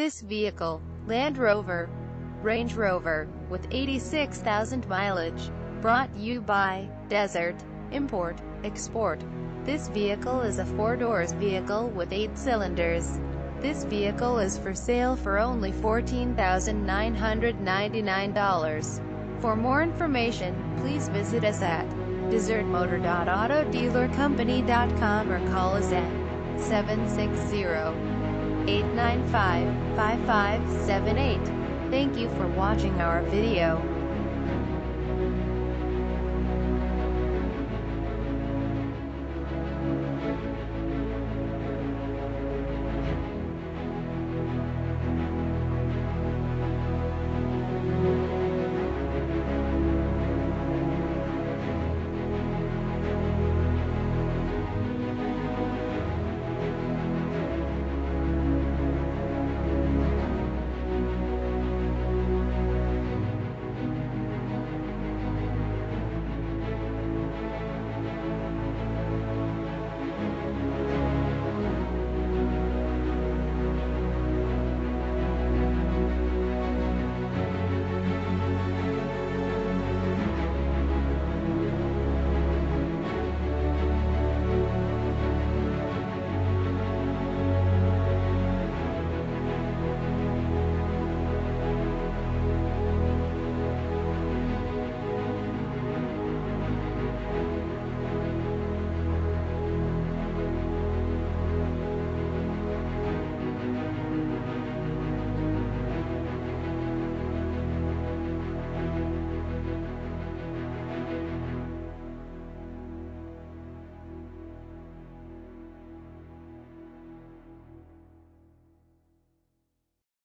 This vehicle, Land Rover, Range Rover, with 86,000 mileage, brought you by Desert Import Export. This vehicle is a four-doors vehicle with eight cylinders. This vehicle is for sale for only $14,999. For more information, please visit us at desertmotor.autodealercompany.com or call us at 895-5578. Thank you for watching our video.